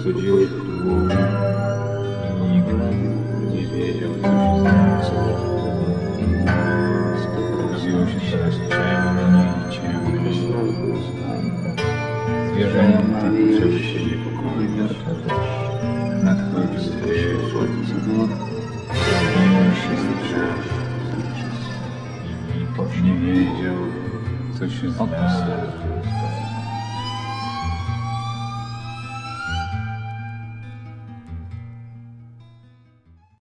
Wchodziły w tłum i nie wiedział, co się stało. Robiło się coraz ciemniej i ciemniej. Zwierzęta zaczęły się niepokoić. Nadchodził wieczór. Zmienił się straż. I nie wiedział, co się z nim stało.